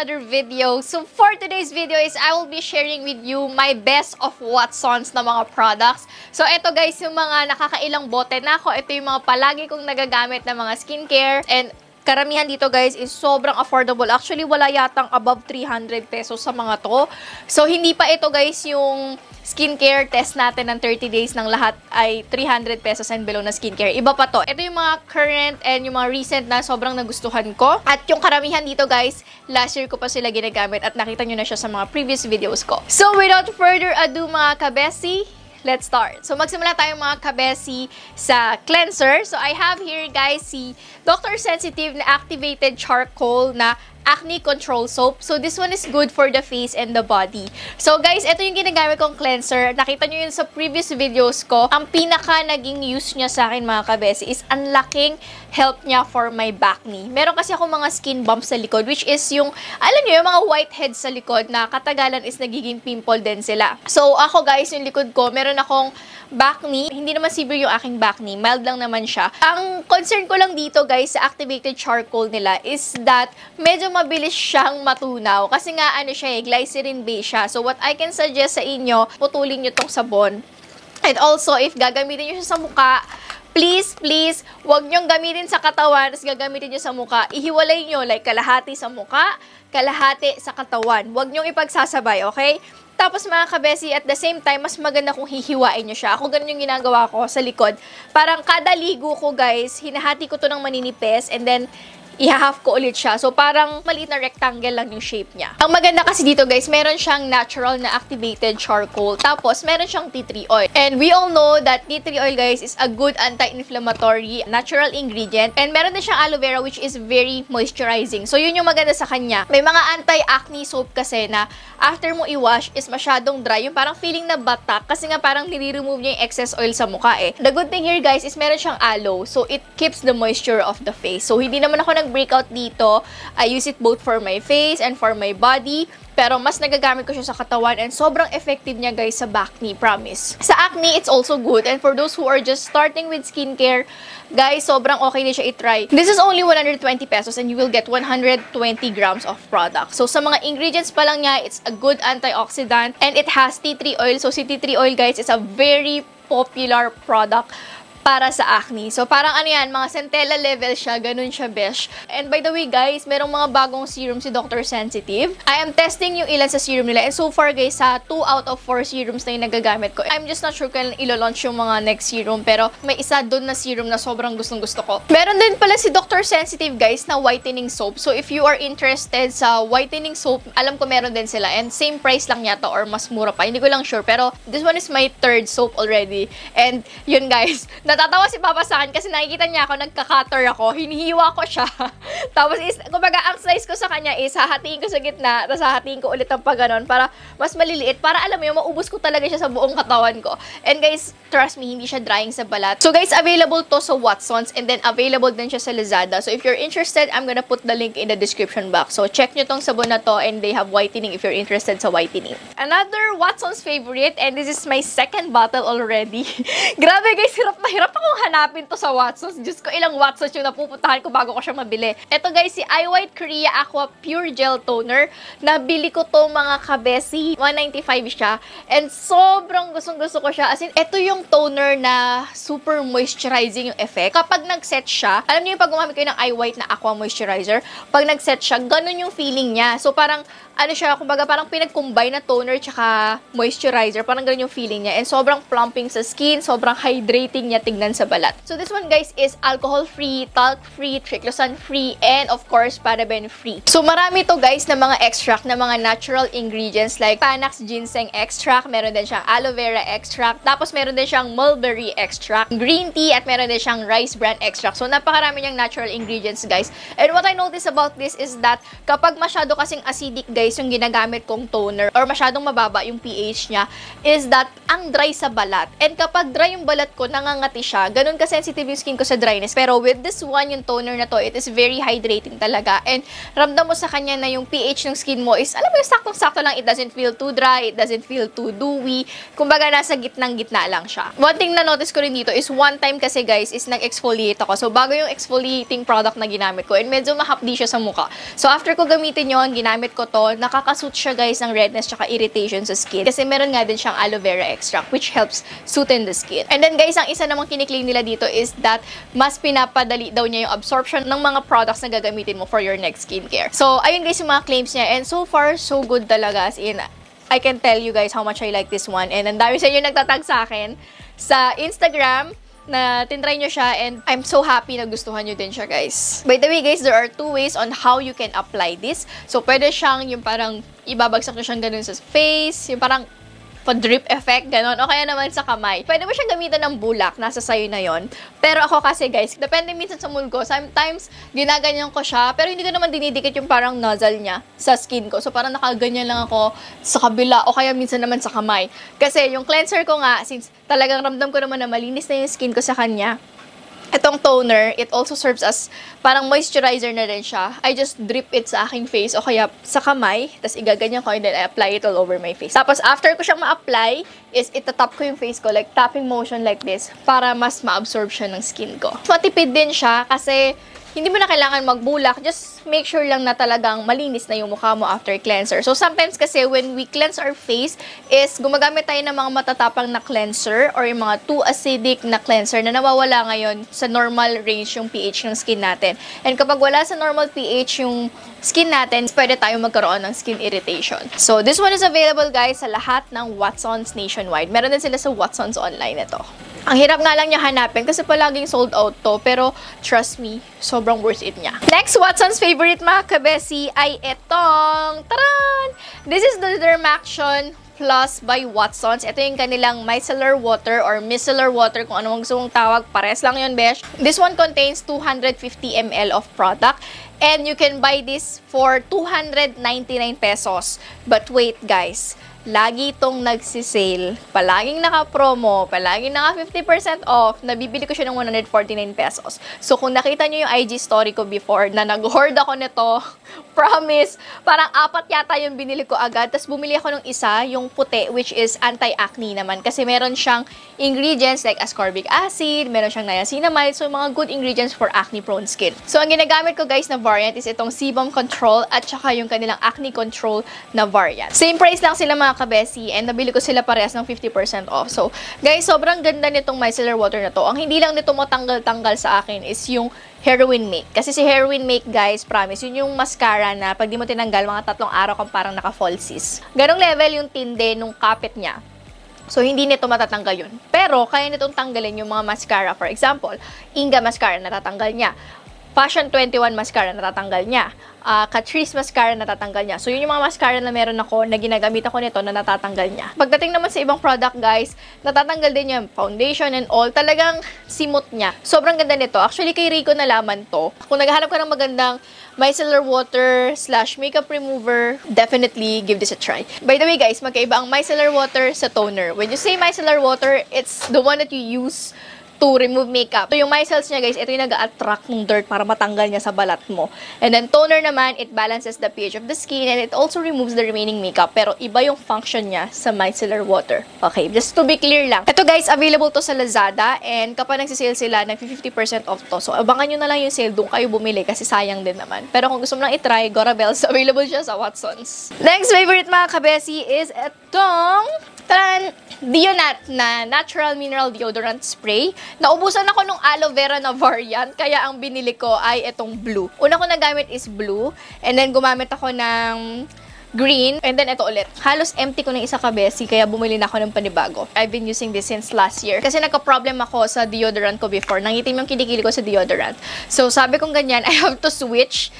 another video. So for today's video is I will be sharing with you my best of Watsons na mga products. So ito guys, yung mga nakakailang bote na ako. Ito yung mga palagi kong nagagamit na mga skincare and karamihan dito guys is sobrang affordable. Actually, wala yatang above 300 pesos sa mga to. So, hindi pa ito guys yung skincare test natin ng 30 days ng lahat ay 300 pesos and below na skincare. Iba pa to. Ito yung mga current and yung mga recent na sobrang nagustuhan ko. At yung karamihan dito guys, last year ko pa sila ginagamit at nakita nyo na siya sa mga previous videos ko. So, without further ado mga kabesi, let's start. So, magsimula tayo mga kabesi sa cleanser. So, I have here, guys, si Dr. Sensitive na activated charcoal na acne control soap. So, this one is good for the face and the body. So, guys, ito yung ginagamit kong cleanser. Nakita nyo yun sa previous videos ko. Ang pinaka naging use niya sa akin, mga kabesi, is ang help niya for my back. Meron kasi ako mga skin bumps sa likod, which is yung, alam nyo, yung mga whiteheads sa likod na katagalan is nagiging pimple din sila. So, ako guys, yung likod ko, meron akong back knee. Hindi naman severe yung aking back knee. Mild lang naman siya. Ang concern ko lang dito, guys, sa activated charcoal nila is that medyo mabilis siyang matunaw. Kasi nga, ano siya eh, glycerin base siya. So, what I can suggest sa inyo, putulin nyo tong sabon. And also, if gagamitin nyo siya sa mukha, please, please, wag nyong gamitin sa katawan, tapos gagamitin nyo sa mukha. Ihiwalay nyo, like kalahati sa mukha, kalahati sa katawan. Wag nyong ipagsasabay, okay? Tapos mga kabesi, at the same time, mas maganda kung hihiwain nyo siya. Ako ganun yung ginagawa ko sa likod. Parang kada ligo ko, guys, hinahati ko to ng maninipis, and then i-half ko ulit siya. So, parang maliit na rectangle lang yung shape niya. Ang maganda kasi dito, guys, meron siyang natural na activated charcoal. Tapos, meron siyang tea tree oil. And we all know that tea tree oil, guys, is a good anti-inflammatory natural ingredient. And meron din siyang aloe vera, which is very moisturizing. So, yun yung maganda sa kanya. May mga anti-acne soap kasi na after mo i-wash is masyadong dry. Yung parang feeling na batak kasi nga parang nire-remove niya yung excess oil sa mukha eh. The good thing here, guys, is meron siyang aloe. So, it keeps the moisture of the face. So, hindi naman ako nag breakout dito. I use it both for my face and for my body. Pero mas nagagamit ko siya sa katawan and sobrang effective niya guys sa back knee, promise. Sa acne, it's also good. And for those who are just starting with skincare, guys, sobrang okay din siya i-try. This is only 120 pesos and you will get 120 grams of product. So sa mga ingredients pa lang niya, it's a good antioxidant and it has tea tree oil. So si tea tree oil guys is a very popular product para sa acne. So, parang ano yan, mga centella level siya, ganun siya, besh. And by the way, guys, merong mga bagong serum si Dr. Sensitive. I am testing yung ilan sa serum nila. And so far, guys, sa 2 out of 4 serums na yung nagagamit ko. I'm just not sure kailan ilo-launch yung mga next serum. Pero may isa doon na serum na sobrang gustong gusto ko. Meron din pala si Dr. Sensitive, guys, na whitening soap. So, if you are interested sa whitening soap, alam ko meron din sila. And same price lang yata or mas mura pa. Hindi ko lang sure. Pero this one is my third soap already. And yun, guys, natatawa si Papa sa akin kasi nakikita niya ako, nagka-cutter ako, hinihiwa ko siya. tapos, is, kumbaga, ang slice ko sa kanya is, hahatiin ko sa gitna, tapos hahatiin ko ulit ng paganon para mas maliliit, para alam mo yung maubos ko talaga siya sa buong katawan ko. And guys, trust me, hindi siya drying sa balat. So guys, available to sa Watsons, and then available din siya sa Lazada. So if you're interested, I'm gonna put the link in the description box. So check nyo tong sabon na to, and they have whitening if you're interested sa whitening. Another Watsons favorite, and this is my second bottle already. Grabe guys, hirap na hirap akong hanapin to sa Watsons. Diyos ko, ilang Watsons yung napupuntahan ko bago ko siya mabili. Ito guys, si iWhite Korea Aqua Pure Gel Toner. Nabili ko to mga kabesi. 195 siya. And sobrang gustong gusto ko siya. As in, ito yung toner na super moisturizing yung effect. Kapag nag-set siya, alam niyo yung pag gumamit kayo ng iWhite na Aqua Moisturizer, pag nag-set siya, ganun yung feeling niya. So parang, ano siya, kumbaga parang pinag-combine na toner tsaka moisturizer. Parang ganun yung feeling niya. And sobrang plumping sa skin, sobrang hydrating niya tignan sa balat. So this one guys is alcohol-free, talc-free, triclosan-free, and of course, paraben-free. So marami to guys na mga extract, na mga natural ingredients like Panax ginseng extract, meron din siyang aloe vera extract, tapos meron din siyang mulberry extract, green tea, at meron din siyang rice bran extract. So napakarami niyang natural ingredients guys. And what I notice about this is that kapag masyado kasing acidic guys yung ginagamit kong toner or masyadong mababa yung pH niya, is that ang dry sa balat. And kapag dry yung balat ko, nangangati siya. Ganun ka-sensitive yung skin ko sa dryness. Pero with this one, yung toner na to, it is very hydrating talaga. And ramdam mo sa kanya na yung pH ng skin mo is, alam mo yung saktong-sakto lang, it doesn't feel too dry, it doesn't feel too dewy. Kumbaga, nasa gitnang-gitna lang siya. One thing na notice ko rin dito is one time kasi guys, is nag-exfoliate ako. So, bago yung exfoliating product na ginamit ko, and medyo mahapdi siya sa mukha. So, after ko gamitin yon ginamit ko to, nakakasuit siya guys ng redness tsaka irritation sa skin. Kasi meron nga din siyang aloe vera extract, which helps soothe the skin. And then guys, ang isa namang kiniklaim nila dito is that mas pinapadali daw niya yung absorption ng mga products na gagamitin mo for your next skincare. So, ayun guys yung mga claims niya. And so far, so good talaga. As in, I can tell you guys how much I like this one. And ang dami sa inyo nagtatag sa akin sa Instagram na tinry nyo siya and I'm so happy na gustuhan nyo din siya guys. By the way guys, there are two ways on how you can apply this. So pwede siyang yung parang ibabagsak nyo siyang ganun sa face, yung parang pa-drip effect, ganon. O kaya naman sa kamay. Pwede mo siyang gamitan ng bulak, nasa sayo na yon. Pero ako kasi guys, depende minsan sa ko. Sometimes, ginaganyan ko siya, pero hindi ko naman dinidikit yung parang nozzle niya sa skin ko. So parang nakaganyan lang ako sa kabila o kaya minsan naman sa kamay. Kasi yung cleanser ko nga, since talagang ramdam ko naman na malinis na yung skin ko sa kanya, Itong toner, it also serves as parang moisturizer na rin siya. I just drip it sa aking face o kaya sa kamay, tapos igaganyan ko and then I apply it all over my face. Tapos after ko siyang ma-apply, is itatap ko yung face ko, like tapping motion like this, para mas ma-absorb siya ng skin ko. Matipid din siya kasi hindi mo na kailangan magbulak. Just make sure lang na talagang malinis na yung mukha mo after cleanser. So, sometimes kasi when we cleanse our face is gumagamit tayo ng mga matatapang na cleanser or yung mga too acidic na cleanser na nawawala ngayon sa normal range yung pH ng skin natin. And kapag wala sa normal pH yung skin natin, pwede tayo magkaroon ng skin irritation. So, this one is available guys sa lahat ng Watsons nationwide. Meron din sila sa Watsons online ito. Ang hirap nga lang niya hanapin kasi palaging sold out to. Pero, trust me, sobrang worth it niya. Next, Watson's favorite mga kabesi ay itong, taran! This is the Dermaction Plus by Watsons. Ito yung kanilang micellar water or micellar water kung ano gusto mong tawag. Pares lang yun, besh. This one contains 250 ml of product. And you can buy this for 299 pesos. But wait, guys lagi itong nagsisale. Palaging naka-promo, palaging naka 50% off, nabibili ko siya ng 149 pesos. So, kung nakita nyo yung IG story ko before na nag-hoard ako nito, promise, parang apat yata yung binili ko agad. Tapos bumili ako ng isa, yung puti, which is anti-acne naman. Kasi meron siyang ingredients like ascorbic acid, meron siyang niacinamide, so mga good ingredients for acne-prone skin. So, ang ginagamit ko guys na variant is itong sebum control at saka yung kanilang acne control na variant. Same price lang sila mga mga kabesi and nabili ko sila parehas ng 50% off. So, guys, sobrang ganda nitong micellar water na to. Ang hindi lang nito matanggal-tanggal sa akin is yung heroin make. Kasi si heroin make, guys, promise, yun yung mascara na pag di mo tinanggal, mga tatlong araw kang parang naka-falsies. Ganong level yung tinde nung kapit niya. So, hindi nito matatanggal yun. Pero, kaya nitong tanggalin yung mga mascara. For example, Inga mascara, natatanggal niya. Fashion 21 mascara, natatanggal niya uh, Catrice mascara natatanggal niya. So, yun yung mga mascara na meron ako na ginagamit ako nito na natatanggal niya. Pagdating naman sa ibang product, guys, natatanggal din yung foundation and all. Talagang simot niya. Sobrang ganda nito. Actually, kay Rico nalaman to. Kung naghahanap ka ng magandang micellar water slash makeup remover, definitely give this a try. By the way, guys, magkaiba ang micellar water sa toner. When you say micellar water, it's the one that you use to remove makeup. So, yung micelles niya, guys, ito yung nag-attract ng dirt para matanggal niya sa balat mo. And then, toner naman, it balances the pH of the skin and it also removes the remaining makeup. Pero, iba yung function niya sa micellar water. Okay, just to be clear lang. Ito, guys, available to sa Lazada and kapag nagsisale sila, nag-50% off to. So, abangan nyo na lang yung sale, doon kayo bumili kasi sayang din naman. Pero kung gusto mo lang itry, Gora Bells, available siya sa Watsons. Next favorite mga kabesi is itong Taran! Dionat na natural mineral deodorant spray. Naubusan ako nung aloe vera na variant, kaya ang binili ko ay itong blue. Una ko nagamit is blue, and then gumamit ako ng green, and then ito ulit. Halos empty ko ng isa kabesi, kaya bumili na ako ng panibago. I've been using this since last year. Kasi nagka-problem ako sa deodorant ko before. Nangitim yung kinikili ko sa deodorant. So, sabi kong ganyan, I have to switch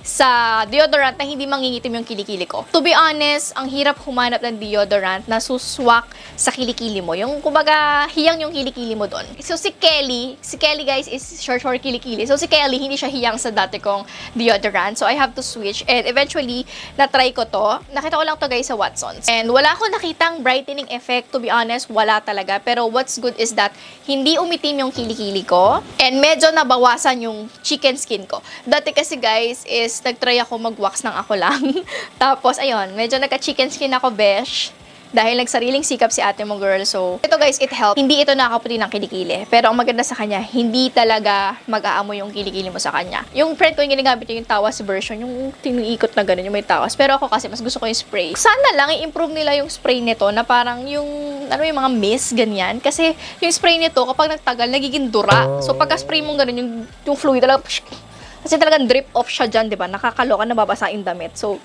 sa deodorant na hindi mangingitim yung kilikili ko. To be honest, ang hirap humanap ng deodorant na suswak sa kilikili mo. Yung, kumbaga, hiyang yung kilikili mo doon. So, si Kelly, si Kelly guys is short for kilikili. So, si Kelly, hindi siya hiyang sa dati kong deodorant. So, I have to switch. And eventually, na-try ko to. Nakita ko lang to guys sa Watsons. And wala ko nakitang brightening effect. To be honest, wala talaga. Pero what's good is that hindi umitim yung kilikili ko. And medyo nabawasan yung chicken skin ko. Dati kasi guys, is is nagtry ako mag-wax ng ako lang. Tapos, ayun, medyo nagka-chicken skin ako, besh. Dahil nagsariling sikap si ate mo girl. So, ito guys, it helped. Hindi ito nakaputi ng kilikili. Pero ang maganda sa kanya, hindi talaga mag-aamoy yung kilikili mo sa kanya. Yung friend ko yung ginagamit niya yung tawas version, yung tiniikot na gano'n, yung may tawas. Pero ako kasi, mas gusto ko yung spray. Sana lang i-improve nila yung spray nito na parang yung, ano yung mga mist, ganyan. Kasi yung spray nito, kapag nagtagal, nagiging dura. So, pagka-spray mo gano'n, yung, yung fluid talaga, kasi talagang drip off siya dyan, di ba? Nakakaloka, nababasa yung damit. So,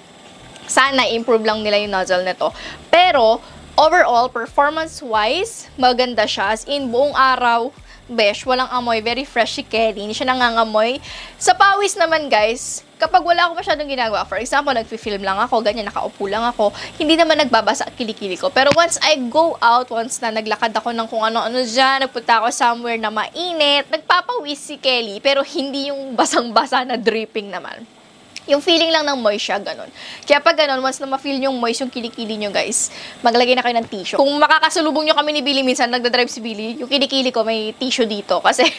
sana improve lang nila yung nozzle nito. Pero, overall, performance-wise, maganda siya. As in, buong araw, besh, walang amoy, very fresh si Kelly, hindi siya nangangamoy. Sa pawis naman guys, kapag wala ako masyadong ginagawa, for example, nagfi-film lang ako, ganyan, nakaupo lang ako, hindi naman nagbabasa kilikili ko. Pero once I go out, once na naglakad ako ng kung ano-ano dyan, nagpunta ako somewhere na mainit, nagpapawis si Kelly, pero hindi yung basang-basa na dripping naman. Yung feeling lang ng moist siya, ganun. Kaya pag ganun, once na ma-feel yung moist yung kilikili nyo, guys, maglagay na kayo ng tissue. Kung makakasalubong nyo kami ni Billy minsan, nagdadrive si Billy, yung kilikili ko, may tissue dito. Kasi,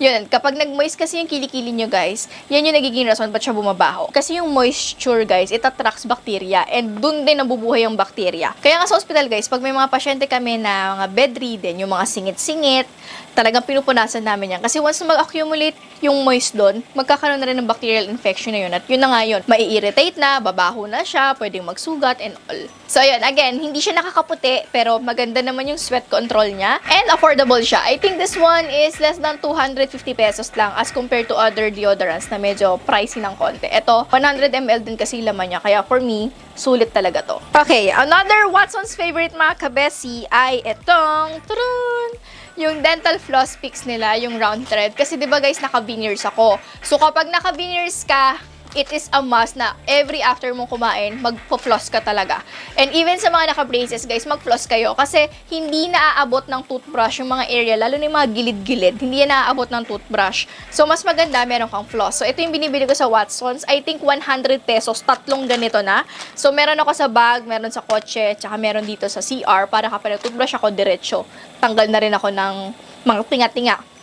yun, kapag nag-moist kasi yung kilikili nyo, guys, yan yung nagiging rason ba't siya bumabaho. Kasi yung moisture, guys, it attracts bacteria, and dun din nabubuhay yung bacteria. Kaya nga sa hospital, guys, pag may mga pasyente kami na mga bedridden, yung mga singit-singit, talagang pinupunasan namin yan. Kasi once mag-accumulate yung moist doon, magkakaroon na rin ng bacterial infection na yun. At yun na nga yun, mai-irritate na, babaho na siya, pwedeng magsugat and all. So ayun, again, hindi siya nakakaputi, pero maganda naman yung sweat control niya. And affordable siya. I think this one is less than 250 pesos lang as compared to other deodorants na medyo pricey ng konti. Ito, 100 ml din kasi laman niya. Kaya for me, sulit talaga to. Okay, another Watson's favorite mga kabesi ay itong, turun, yung dental floss picks nila, yung round thread. Kasi 'di ba guys, naka-veneers ako. So kapag naka-veneers ka, it is a must na every after mong kumain, magpo-floss ka talaga. And even sa mga naka-braces, guys, mag-floss kayo. Kasi hindi naaabot ng toothbrush yung mga area, lalo na yung mga gilid-gilid. Hindi yan naaabot ng toothbrush. So, mas maganda, meron kang floss. So, ito yung binibili ko sa Watsons. I think 100 pesos, tatlong ganito na. So, meron ako sa bag, meron sa kotse, tsaka meron dito sa CR para kapag toothbrush ako, diretso. Tanggal na rin ako ng mga tinga-tinga.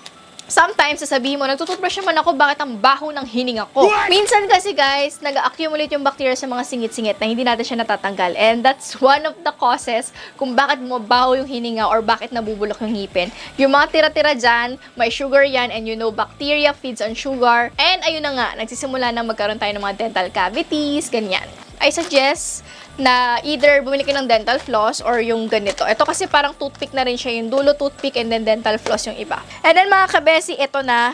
Sometimes, sasabihin mo, nagtututbrush naman ako, bakit ang baho ng hininga ko? What? Minsan kasi guys, nag-accumulate yung bacteria sa mga singit-singit na hindi natin siya natatanggal. And that's one of the causes kung bakit mabaho yung hininga or bakit nabubulok yung ngipin. Yung mga tira-tira dyan, may sugar yan, and you know, bacteria feeds on sugar. And ayun na nga, nagsisimula na magkaroon tayo ng mga dental cavities, ganyan. I suggest na either bumili ka ng dental floss or yung ganito. Ito kasi parang toothpick na rin siya, yung dulo toothpick and then dental floss yung iba. And then mga kabesi, ito na,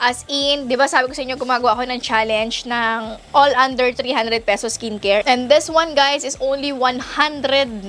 As in, di ba sabi ko sa inyo, gumagawa ako ng challenge ng all under 300 pesos skincare. And this one, guys, is only 199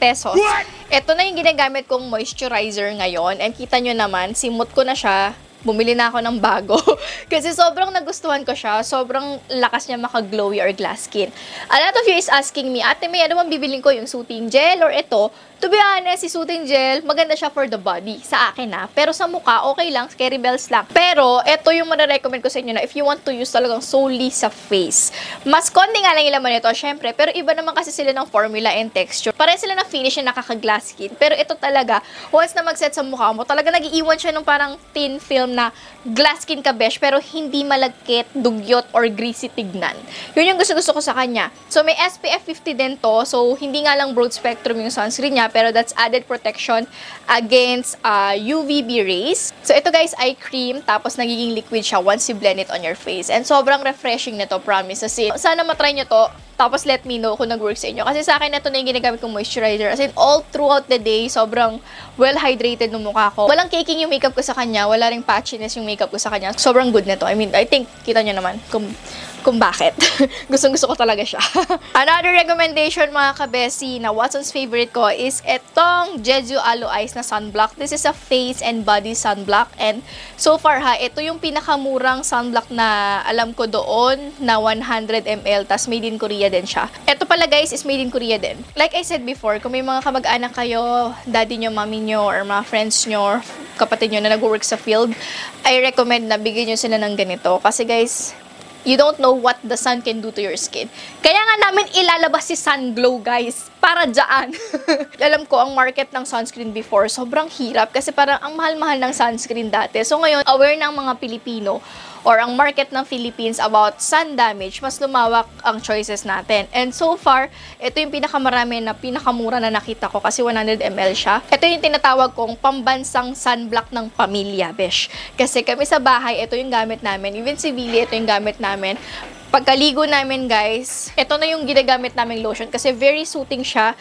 pesos. What? Ito na yung ginagamit kong moisturizer ngayon. And kita nyo naman, simot ko na siya bumili na ako ng bago. Kasi sobrang nagustuhan ko siya. Sobrang lakas niya maka-glowy or glass skin. A lot of you is asking me, Ate May, ano bang bibiling ko? Yung soothing gel or ito? To be honest, si soothing gel, maganda siya for the body. Sa akin na. Pero sa mukha, okay lang. Scary bells lang. Pero, ito yung manarecommend ko sa inyo na if you want to use talagang solely sa face. Mas konti nga lang yung laman nito, syempre. Pero iba naman kasi sila ng formula and texture. Pare sila na finish na nakaka-glass skin. Pero ito talaga, once na mag-set sa mukha mo, talaga nag-iiwan siya ng parang thin film na glass skin ka besh, pero hindi malagkit, dugyot, or greasy tignan. Yun yung gusto-gusto ko sa kanya. So, may SPF 50 din to. So, hindi nga lang broad spectrum yung sunscreen niya, pero that's added protection against uh, UVB rays. So, ito guys, eye cream, tapos nagiging liquid siya once you blend it on your face. And sobrang refreshing nito, promise. Kasi, sana matry nyo to. Tapos, let me know kung nag-work sa inyo. Kasi sa akin, ito na yung ginagamit kong moisturizer. As in, all throughout the day, sobrang well-hydrated ng mukha ko. Walang caking yung makeup ko sa kanya. Wala ring patchiness yung makeup ko sa kanya. Sobrang good nito. I mean, I think, kita nyo naman. Kung kung bakit. Gustong gusto ko talaga siya. Another recommendation mga kabesi na Watson's favorite ko is etong Jeju Aloe Ice na sunblock. This is a face and body sunblock and so far ha, ito yung pinakamurang sunblock na alam ko doon na 100 ml tas made in Korea din siya. Ito pala guys is made in Korea din. Like I said before, kung may mga kamag-anak kayo, daddy nyo, mommy nyo, or mga friends nyo, kapatid nyo na nag-work sa field, I recommend na bigyan nyo sila ng ganito. Kasi guys, you don't know what the sun can do to your skin. Kaya nga namin ilalabas si Sun Glow, guys. Para dyan. Alam ko, ang market ng sunscreen before, sobrang hirap. Kasi parang ang mahal-mahal ng sunscreen dati. So ngayon, aware ng mga Pilipino or ang market ng Philippines about sun damage, mas lumawak ang choices natin. And so far, ito yung pinakamarami na pinakamura na nakita ko kasi 100 ml siya. Ito yung tinatawag kong pambansang sunblock ng pamilya, besh. Kasi kami sa bahay, ito yung gamit namin. Even si Billy, ito yung gamit namin pagkaligo namin guys, ito na yung ginagamit naming lotion kasi very soothing siya.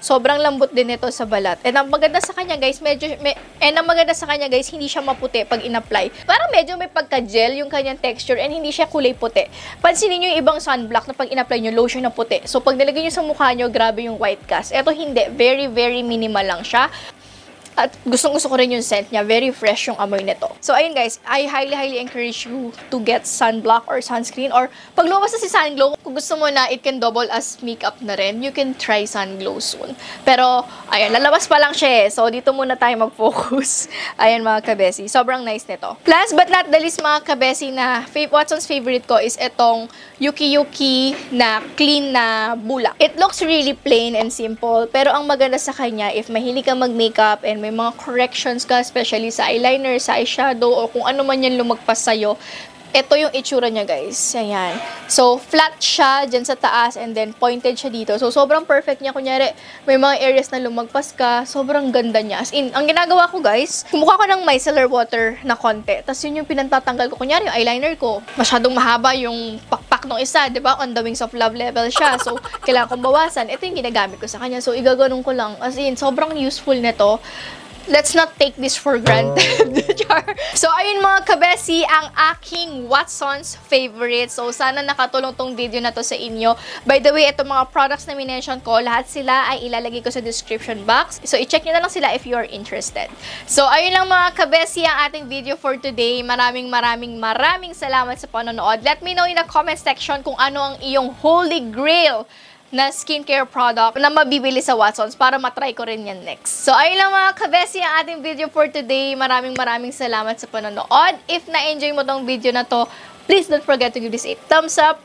Sobrang lambot din ito sa balat. And ang maganda sa kanya guys, medyo, may, and ang maganda sa kanya guys, hindi siya maputi pag in-apply. Parang medyo may pagka-gel yung kanyang texture and hindi siya kulay puti. Pansinin nyo yung ibang sunblock na pag in-apply nyo, lotion na puti. So pag nilagay nyo sa mukha nyo, grabe yung white cast. Ito hindi, very very minimal lang siya. At gustong gusto ko rin yung scent niya. Very fresh yung amoy nito. So, ayun guys, I highly, highly encourage you to get sunblock or sunscreen. Or, pag lumabas na si Sunglow, kung gusto mo na it can double as makeup na rin, you can try Sunglow soon. Pero, ayun, lalabas pa lang siya eh. So, dito muna tayo mag-focus. Ayan mga kabesi. Sobrang nice nito. Last but not the least mga kabesi na Watson's favorite ko is itong Yuki Yuki na clean na bulak. It looks really plain and simple. Pero ang maganda sa kanya, if mahilig ka mag-makeup and may may mga corrections ka, especially sa eyeliner, sa eyeshadow, o kung ano man yan lumagpas sa'yo, ito yung itsura niya, guys. Ayan. So, flat siya dyan sa taas and then pointed siya dito. So, sobrang perfect niya. Kunyari, may mga areas na lumagpas ka. Sobrang ganda niya. As in, ang ginagawa ko, guys, kumuha ko ng micellar water na konti. Tapos, yun yung pinantatanggal ko. Kunyari, yung eyeliner ko, masyadong mahaba yung pakpak ng isa. ba diba? On the wings of love level siya. So, kailangan kong bawasan. Ito yung ginagamit ko sa kanya. So, igaganon ko lang. As in, sobrang useful nito let's not take this for granted. so, ayun mga kabesi, ang aking Watson's favorite. So, sana nakatulong tong video na to sa inyo. By the way, itong mga products na minention ko, lahat sila ay ilalagay ko sa description box. So, i-check nyo na lang sila if you're interested. So, ayun lang mga kabesi ang ating video for today. Maraming maraming maraming salamat sa panonood. Let me know in the comment section kung ano ang iyong holy grail na skincare product na mabibili sa Watsons para matry ko rin yan next. So, ayun lang mga kabesi ang ating video for today. Maraming maraming salamat sa panonood. If na-enjoy mo tong video na to, please don't forget to give this a thumbs up.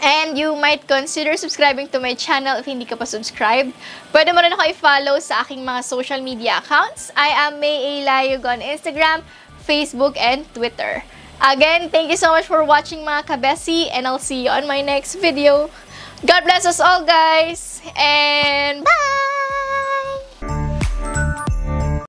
And you might consider subscribing to my channel if hindi ka pa subscribed. Pwede mo rin ako i-follow sa aking mga social media accounts. I am May A. Layug on Instagram, Facebook, and Twitter. Again, thank you so much for watching mga kabesi and I'll see you on my next video. God bless us all, guys. And bye!